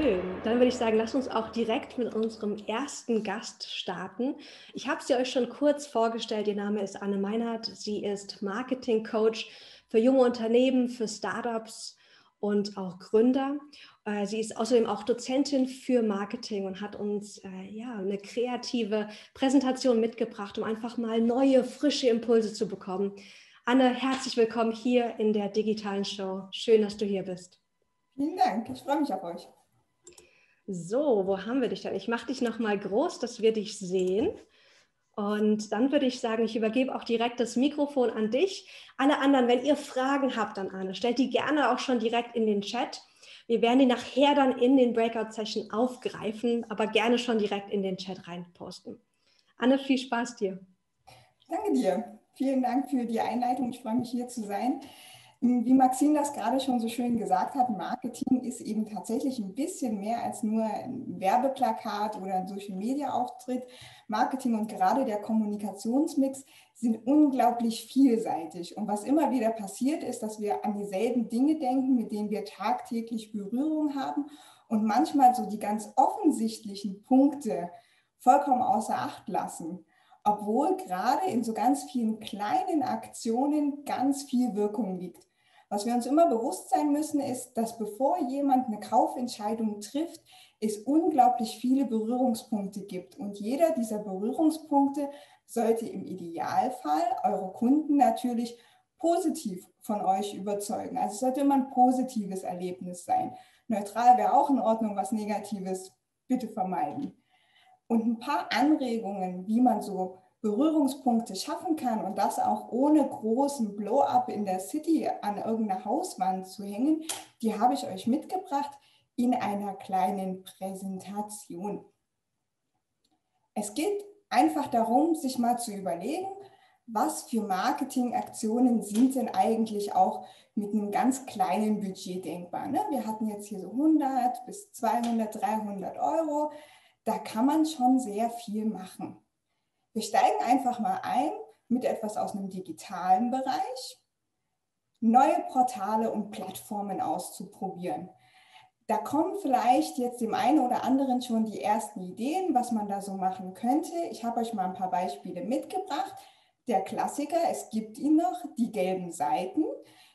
schön. Dann würde ich sagen, lass uns auch direkt mit unserem ersten Gast starten. Ich habe sie euch schon kurz vorgestellt. Ihr Name ist Anne Meinhardt. Sie ist Marketing Coach für junge Unternehmen, für Startups und auch Gründer. Äh, sie ist außerdem auch Dozentin für Marketing und hat uns äh, ja, eine kreative Präsentation mitgebracht, um einfach mal neue, frische Impulse zu bekommen. Anne, herzlich willkommen hier in der digitalen Show. Schön, dass du hier bist. Vielen Dank, ich freue mich auf euch. So, wo haben wir dich denn? Ich mache dich nochmal groß, dass wir dich sehen. Und dann würde ich sagen, ich übergebe auch direkt das Mikrofon an dich. Alle anderen, wenn ihr Fragen habt an Anne, stellt die gerne auch schon direkt in den Chat. Wir werden die nachher dann in den Breakout-Session aufgreifen, aber gerne schon direkt in den Chat reinposten. Anne, viel Spaß dir. Danke dir. Vielen Dank für die Einleitung. Ich freue mich hier zu sein. Wie Maxine das gerade schon so schön gesagt hat, Marketing ist eben tatsächlich ein bisschen mehr als nur ein Werbeplakat oder ein Social-Media-Auftritt. Marketing und gerade der Kommunikationsmix sind unglaublich vielseitig. Und was immer wieder passiert ist, dass wir an dieselben Dinge denken, mit denen wir tagtäglich Berührung haben und manchmal so die ganz offensichtlichen Punkte vollkommen außer Acht lassen obwohl gerade in so ganz vielen kleinen Aktionen ganz viel Wirkung liegt. Was wir uns immer bewusst sein müssen, ist, dass bevor jemand eine Kaufentscheidung trifft, es unglaublich viele Berührungspunkte gibt. Und jeder dieser Berührungspunkte sollte im Idealfall eure Kunden natürlich positiv von euch überzeugen. Also es sollte immer ein positives Erlebnis sein. Neutral wäre auch in Ordnung, was Negatives bitte vermeiden. Und ein paar Anregungen, wie man so Berührungspunkte schaffen kann und das auch ohne großen Blow-up in der City an irgendeiner Hauswand zu hängen, die habe ich euch mitgebracht in einer kleinen Präsentation. Es geht einfach darum, sich mal zu überlegen, was für Marketingaktionen sind denn eigentlich auch mit einem ganz kleinen Budget denkbar. Ne? Wir hatten jetzt hier so 100 bis 200, 300 Euro. Da kann man schon sehr viel machen. Wir steigen einfach mal ein mit etwas aus einem digitalen Bereich, neue Portale und Plattformen auszuprobieren. Da kommen vielleicht jetzt dem einen oder anderen schon die ersten Ideen, was man da so machen könnte. Ich habe euch mal ein paar Beispiele mitgebracht. Der Klassiker, es gibt ihn noch, die gelben Seiten,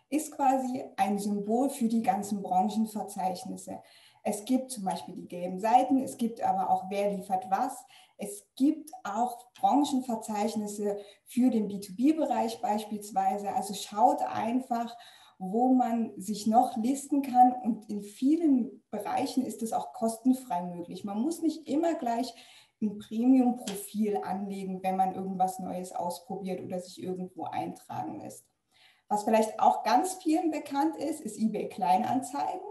ist quasi ein Symbol für die ganzen Branchenverzeichnisse. Es gibt zum Beispiel die gelben Seiten, es gibt aber auch, wer liefert was. Es gibt auch Branchenverzeichnisse für den B2B-Bereich beispielsweise. Also schaut einfach, wo man sich noch listen kann. Und in vielen Bereichen ist es auch kostenfrei möglich. Man muss nicht immer gleich ein Premium-Profil anlegen, wenn man irgendwas Neues ausprobiert oder sich irgendwo eintragen lässt. Was vielleicht auch ganz vielen bekannt ist, ist eBay Kleinanzeigen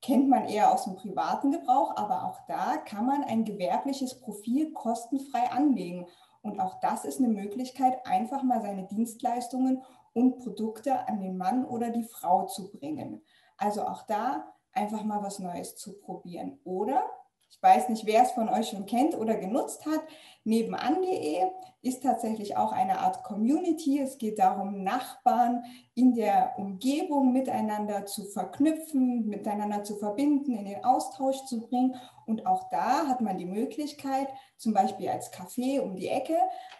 kennt man eher aus dem privaten Gebrauch, aber auch da kann man ein gewerbliches Profil kostenfrei anlegen. Und auch das ist eine Möglichkeit, einfach mal seine Dienstleistungen und Produkte an den Mann oder die Frau zu bringen. Also auch da einfach mal was Neues zu probieren. Oder ich weiß nicht, wer es von euch schon kennt oder genutzt hat. Nebenan.de ist tatsächlich auch eine Art Community. Es geht darum, Nachbarn in der Umgebung miteinander zu verknüpfen, miteinander zu verbinden, in den Austausch zu bringen. Und auch da hat man die Möglichkeit, zum Beispiel als Café um die Ecke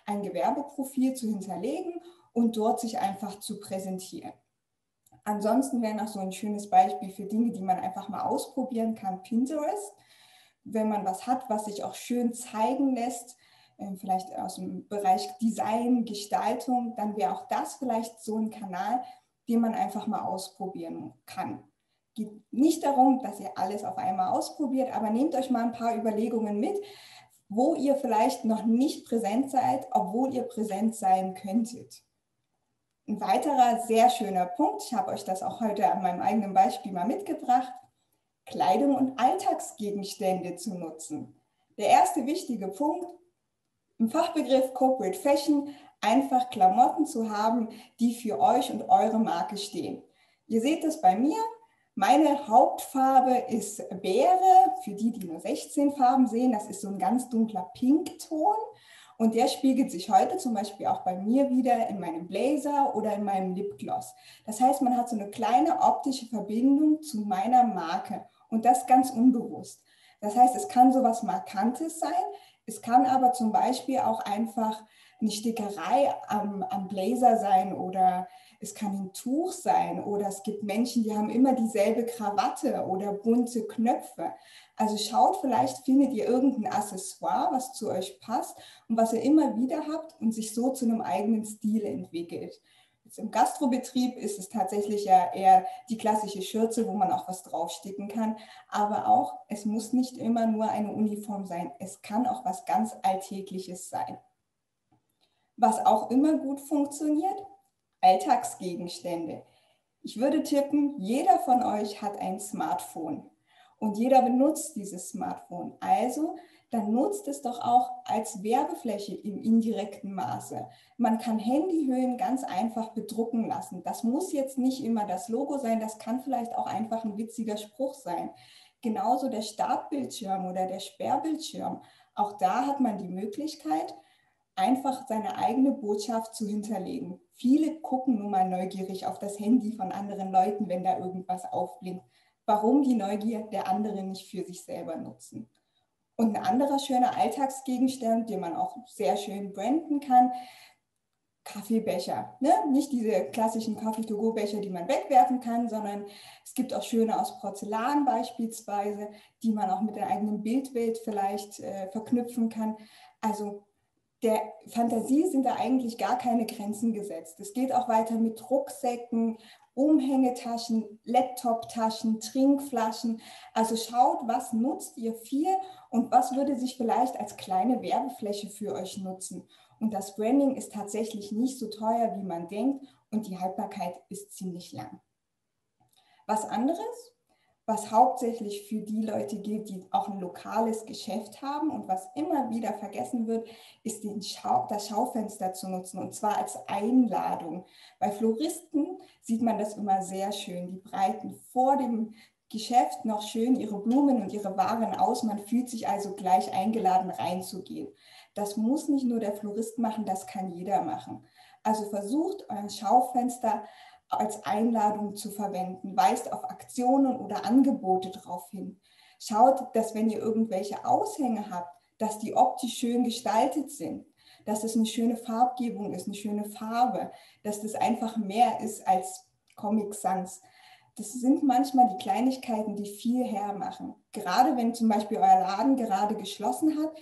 ein Gewerbeprofil zu hinterlegen und dort sich einfach zu präsentieren. Ansonsten wäre noch so ein schönes Beispiel für Dinge, die man einfach mal ausprobieren kann, Pinterest wenn man was hat, was sich auch schön zeigen lässt, ähm, vielleicht aus dem Bereich Design, Gestaltung, dann wäre auch das vielleicht so ein Kanal, den man einfach mal ausprobieren kann. Geht nicht darum, dass ihr alles auf einmal ausprobiert, aber nehmt euch mal ein paar Überlegungen mit, wo ihr vielleicht noch nicht präsent seid, obwohl ihr präsent sein könntet. Ein weiterer sehr schöner Punkt, ich habe euch das auch heute an meinem eigenen Beispiel mal mitgebracht, Kleidung und Alltagsgegenstände zu nutzen. Der erste wichtige Punkt im Fachbegriff Corporate Fashion, einfach Klamotten zu haben, die für euch und eure Marke stehen. Ihr seht es bei mir. Meine Hauptfarbe ist Beere. Für die, die nur 16 Farben sehen, das ist so ein ganz dunkler Pinkton. Und der spiegelt sich heute zum Beispiel auch bei mir wieder in meinem Blazer oder in meinem Lipgloss. Das heißt, man hat so eine kleine optische Verbindung zu meiner Marke. Und das ganz unbewusst. Das heißt, es kann so was Markantes sein. Es kann aber zum Beispiel auch einfach eine Stickerei am, am Blazer sein oder es kann ein Tuch sein oder es gibt Menschen, die haben immer dieselbe Krawatte oder bunte Knöpfe. Also schaut, vielleicht findet ihr irgendein Accessoire, was zu euch passt und was ihr immer wieder habt und sich so zu einem eigenen Stil entwickelt. Im Gastrobetrieb ist es tatsächlich ja eher die klassische Schürze, wo man auch was draufsticken kann. Aber auch, es muss nicht immer nur eine Uniform sein. Es kann auch was ganz Alltägliches sein. Was auch immer gut funktioniert, Alltagsgegenstände. Ich würde tippen, jeder von euch hat ein Smartphone und jeder benutzt dieses Smartphone. Also, dann nutzt es doch auch als Werbefläche im indirekten Maße. Man kann Handyhöhen ganz einfach bedrucken lassen. Das muss jetzt nicht immer das Logo sein, das kann vielleicht auch einfach ein witziger Spruch sein. Genauso der Startbildschirm oder der Sperrbildschirm. Auch da hat man die Möglichkeit, einfach seine eigene Botschaft zu hinterlegen. Viele gucken nun mal neugierig auf das Handy von anderen Leuten, wenn da irgendwas aufblinkt. Warum die Neugier der anderen nicht für sich selber nutzen? Und ein anderer schöner Alltagsgegenstand, den man auch sehr schön branden kann, Kaffeebecher. Ne? Nicht diese klassischen Kaffee-to-go-Becher, die man wegwerfen kann, sondern es gibt auch schöne aus Porzellan beispielsweise, die man auch mit der eigenen Bildwelt vielleicht äh, verknüpfen kann. Also der Fantasie sind da eigentlich gar keine Grenzen gesetzt. Es geht auch weiter mit Rucksäcken, Umhängetaschen, Laptoptaschen, Trinkflaschen. Also schaut, was nutzt ihr viel und was würde sich vielleicht als kleine Werbefläche für euch nutzen. Und das Branding ist tatsächlich nicht so teuer, wie man denkt und die Haltbarkeit ist ziemlich lang. Was anderes, was hauptsächlich für die Leute gilt, die auch ein lokales Geschäft haben und was immer wieder vergessen wird, ist Schau das Schaufenster zu nutzen und zwar als Einladung. Bei Floristen sieht man das immer sehr schön. Die breiten vor dem Geschäft noch schön ihre Blumen und ihre Waren aus. Man fühlt sich also gleich eingeladen reinzugehen. Das muss nicht nur der Florist machen, das kann jeder machen. Also versucht euer Schaufenster als Einladung zu verwenden. Weist auf Aktionen oder Angebote darauf hin. Schaut, dass wenn ihr irgendwelche Aushänge habt, dass die optisch schön gestaltet sind, dass es eine schöne Farbgebung ist, eine schöne Farbe, dass das einfach mehr ist als Comic Sans. Das sind manchmal die Kleinigkeiten, die viel hermachen. Gerade wenn zum Beispiel euer Laden gerade geschlossen hat,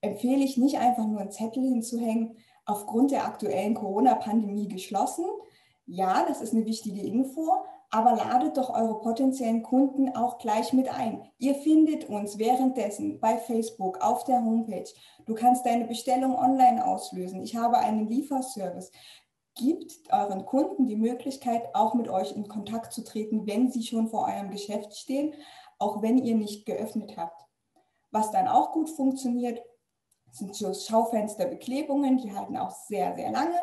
empfehle ich nicht einfach nur einen Zettel hinzuhängen, aufgrund der aktuellen Corona-Pandemie geschlossen, ja, das ist eine wichtige Info, aber ladet doch eure potenziellen Kunden auch gleich mit ein. Ihr findet uns währenddessen bei Facebook auf der Homepage. Du kannst deine Bestellung online auslösen. Ich habe einen Lieferservice. Gibt euren Kunden die Möglichkeit, auch mit euch in Kontakt zu treten, wenn sie schon vor eurem Geschäft stehen, auch wenn ihr nicht geöffnet habt. Was dann auch gut funktioniert, sind Schaufensterbeklebungen, die halten auch sehr, sehr lange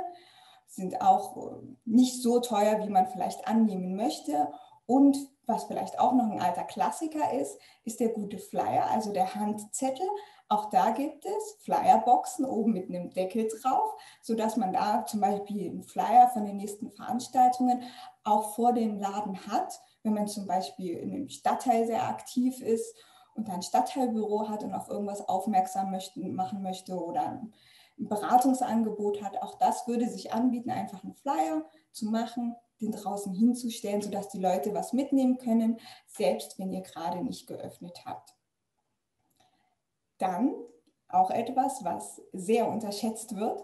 sind auch äh, nicht so teuer, wie man vielleicht annehmen möchte. Und was vielleicht auch noch ein alter Klassiker ist, ist der gute Flyer, also der Handzettel. Auch da gibt es Flyerboxen oben mit einem Deckel drauf, sodass man da zum Beispiel einen Flyer von den nächsten Veranstaltungen auch vor dem Laden hat, wenn man zum Beispiel in einem Stadtteil sehr aktiv ist und ein Stadtteilbüro hat und auf irgendwas aufmerksam möchte, machen möchte oder ein Beratungsangebot hat, auch das würde sich anbieten, einfach einen Flyer zu machen, den draußen hinzustellen, sodass die Leute was mitnehmen können, selbst wenn ihr gerade nicht geöffnet habt. Dann auch etwas, was sehr unterschätzt wird,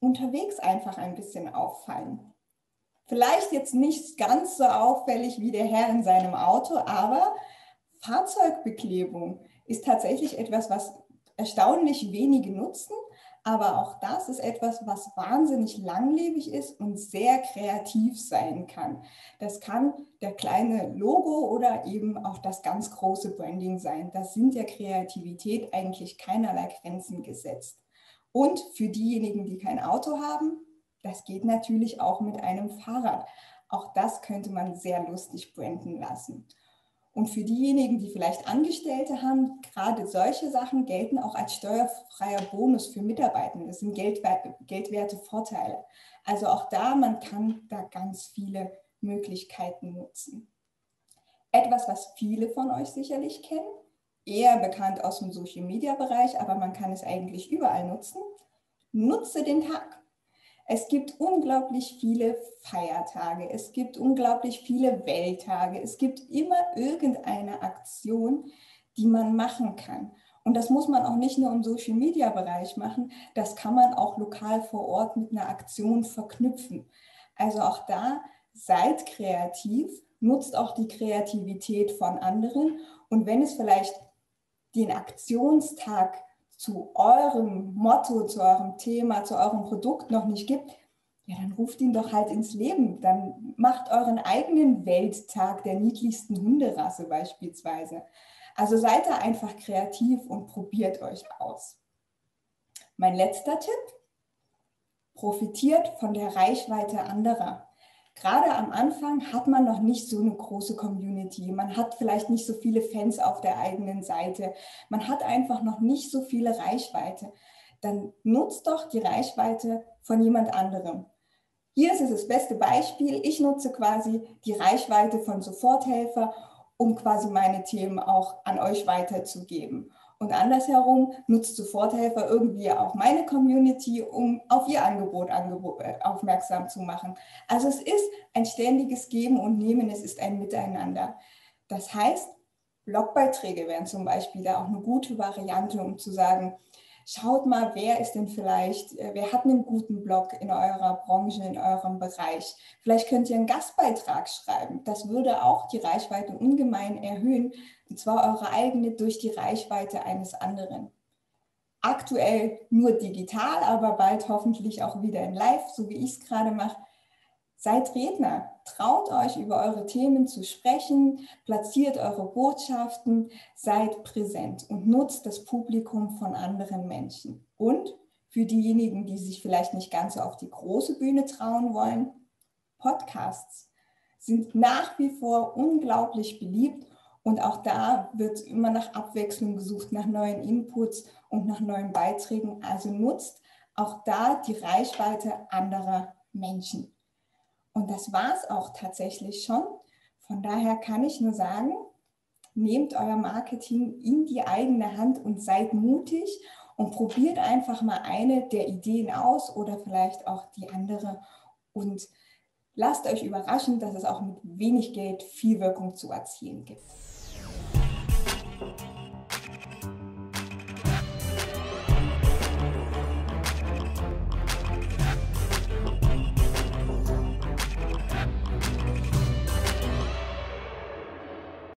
unterwegs einfach ein bisschen auffallen. Vielleicht jetzt nicht ganz so auffällig wie der Herr in seinem Auto, aber Fahrzeugbeklebung ist tatsächlich etwas, was erstaunlich wenige nutzen. Aber auch das ist etwas, was wahnsinnig langlebig ist und sehr kreativ sein kann. Das kann der kleine Logo oder eben auch das ganz große Branding sein. Das sind der Kreativität eigentlich keinerlei Grenzen gesetzt. Und für diejenigen, die kein Auto haben, das geht natürlich auch mit einem Fahrrad. Auch das könnte man sehr lustig branden lassen. Und für diejenigen, die vielleicht Angestellte haben, gerade solche Sachen gelten auch als steuerfreier Bonus für Mitarbeitende. Das sind geldwerte Vorteile. Also auch da, man kann da ganz viele Möglichkeiten nutzen. Etwas, was viele von euch sicherlich kennen, eher bekannt aus dem Social-Media-Bereich, aber man kann es eigentlich überall nutzen. Nutze den Tag. Es gibt unglaublich viele Feiertage, es gibt unglaublich viele Welttage, es gibt immer irgendeine Aktion, die man machen kann. Und das muss man auch nicht nur im Social-Media-Bereich machen, das kann man auch lokal vor Ort mit einer Aktion verknüpfen. Also auch da seid kreativ, nutzt auch die Kreativität von anderen. Und wenn es vielleicht den Aktionstag zu eurem Motto, zu eurem Thema, zu eurem Produkt noch nicht gibt, ja, dann ruft ihn doch halt ins Leben. Dann macht euren eigenen Welttag der niedlichsten Hunderasse beispielsweise. Also seid da einfach kreativ und probiert euch aus. Mein letzter Tipp, profitiert von der Reichweite anderer. Gerade am Anfang hat man noch nicht so eine große Community. Man hat vielleicht nicht so viele Fans auf der eigenen Seite. Man hat einfach noch nicht so viele Reichweite. Dann nutzt doch die Reichweite von jemand anderem. Hier ist es das beste Beispiel. Ich nutze quasi die Reichweite von Soforthelfer um quasi meine Themen auch an euch weiterzugeben. Und andersherum nutzt Soforthelfer irgendwie auch meine Community, um auf ihr Angebot, äh, aufmerksam zu machen. Also es ist ein ständiges Geben und Nehmen, es ist ein Miteinander. Das heißt, Blogbeiträge wären zum Beispiel da auch eine gute Variante, um zu sagen, schaut mal, wer ist denn vielleicht, äh, wer hat einen guten Blog in eurer Branche, in eurem Bereich. Vielleicht könnt ihr einen Gastbeitrag schreiben. Das würde auch die Reichweite ungemein erhöhen, und zwar eure eigene durch die Reichweite eines anderen. Aktuell nur digital, aber bald hoffentlich auch wieder in Live, so wie ich es gerade mache. Seid Redner, traut euch über eure Themen zu sprechen, platziert eure Botschaften, seid präsent und nutzt das Publikum von anderen Menschen. Und für diejenigen, die sich vielleicht nicht ganz so auf die große Bühne trauen wollen, Podcasts sind nach wie vor unglaublich beliebt und auch da wird immer nach Abwechslung gesucht, nach neuen Inputs und nach neuen Beiträgen. Also nutzt auch da die Reichweite anderer Menschen. Und das war es auch tatsächlich schon. Von daher kann ich nur sagen, nehmt euer Marketing in die eigene Hand und seid mutig und probiert einfach mal eine der Ideen aus oder vielleicht auch die andere und lasst euch überraschen, dass es auch mit wenig Geld viel Wirkung zu erzielen gibt.